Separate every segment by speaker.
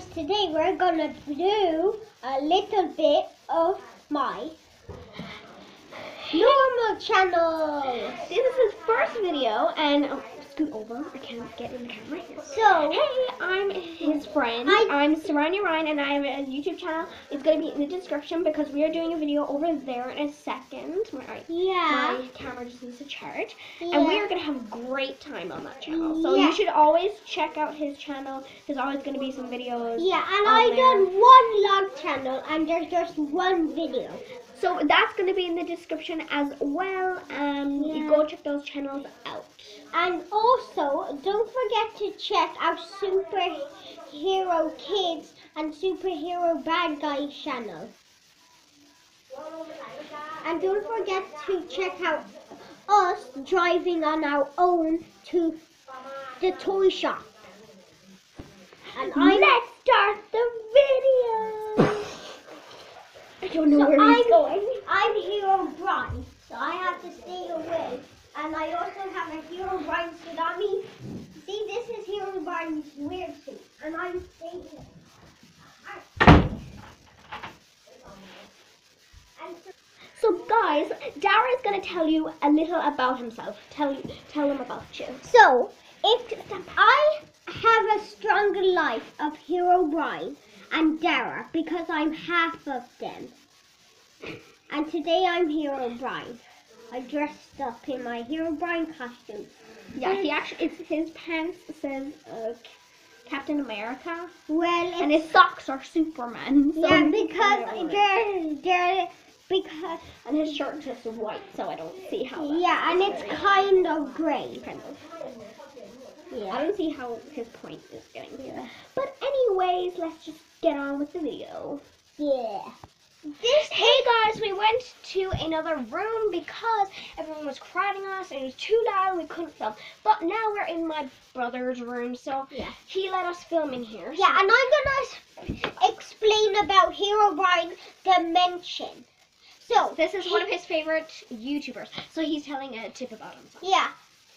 Speaker 1: guys, today we're gonna do a little bit of my normal channel.
Speaker 2: This is his first video, and oh, scoot over. I can't get in the camera.
Speaker 1: So,
Speaker 2: Hey, I'm his friend.
Speaker 1: Hi.
Speaker 2: I'm Saranya Ryan, and I have a YouTube channel. It's going to be in the description because we are doing a video over there in a second. My,
Speaker 1: yeah,
Speaker 2: my camera just needs to charge.
Speaker 1: yeah.
Speaker 2: And we are going to have a great time on that channel. So
Speaker 1: Yeah.
Speaker 2: you should always check out his channel. There's always going to be some videos.
Speaker 1: yeah, and
Speaker 2: on
Speaker 1: I
Speaker 2: there.
Speaker 1: done one log channel and there's just one video.
Speaker 2: So that's going to be in the description as well. Um, You go check those channels out.
Speaker 1: And also, don't forget to check our superhero kids and superhero bad guys channel. And don't forget to check out us driving on our own to the toy shop. And I'm
Speaker 2: Let's start the video. I don't know
Speaker 1: So
Speaker 2: where he's
Speaker 1: I'm-
Speaker 2: going.
Speaker 1: I'm Herobrine, so I have to stay away. And I also have a Herobrine suit on me. See, this is Herobrine's weird suit, and I'm staying here. And so-
Speaker 2: So guys, Dara is gonna tell you a little about himself. Tell you, tell him about you.
Speaker 1: So, if I have a stronger life of Herobrine and Dara because I'm half of them. And today I'm Herobrine. I dressed up in my Herobrine costume.
Speaker 2: Yeah, he actually, it's his pants says uh, Captain America,
Speaker 1: Well,
Speaker 2: and his socks are Superman. so-
Speaker 1: yeah, because they're, they're, because,
Speaker 2: and his shirt is just white, so I don't see how.
Speaker 1: Yeah, and it's kind of gray.
Speaker 2: kind of.
Speaker 1: Yeah.
Speaker 2: I don't see how his point is getting to. But anyways, let's just get on with the video.
Speaker 1: Yeah.
Speaker 2: This hey guys, we went to another room because everyone was crowding us and it was too loud we couldn't film. But now we're in my brother's room, so
Speaker 1: Yeah.
Speaker 2: he let us film in here.
Speaker 1: Yeah, and I'm gonna explain about Herobrine Dimension. So,
Speaker 2: This is one of his favorite YouTubers, so he's telling a tip about himself.
Speaker 1: Yeah.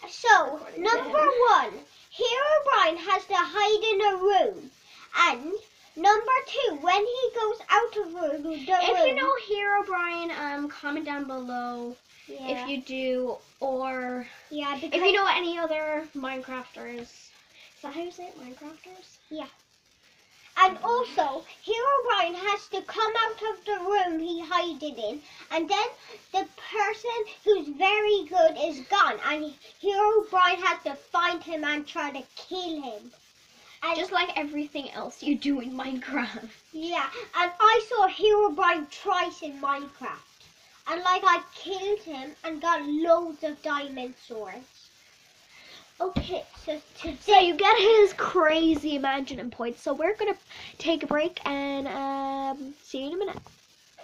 Speaker 1: So, number one, Hero Brian has to hide in a room. And number two, when he goes out of the room, the
Speaker 2: If you know Herobrine, um, comment down below
Speaker 1: yeah.
Speaker 2: if you do, or
Speaker 1: yeah,
Speaker 2: if you know any other Minecrafters. Is that how you say it, Minecrafters?
Speaker 1: And also Hero Brian has to come out of the room he hided in, and then the person who's very good is gone, and Herobrine has to find him and try to kill him. And
Speaker 2: Just like everything else you do in Minecraft.
Speaker 1: Yeah, and I saw Herobrine twice in Minecraft. And like I killed him and got loads of diamond swords. Okay, so
Speaker 2: So
Speaker 1: today
Speaker 2: you get his crazy imagining points. So we're gonna take a break and um, see you in a minute.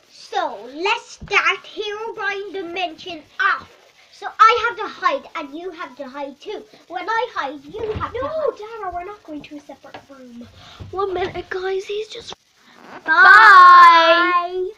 Speaker 1: so let's start Herobrine Dimension off. So I have to hide and you have to hide too. When I hide, you have to
Speaker 2: No. Dara, we're not going to a separate room. One minute, guys. He's just.
Speaker 1: Bye.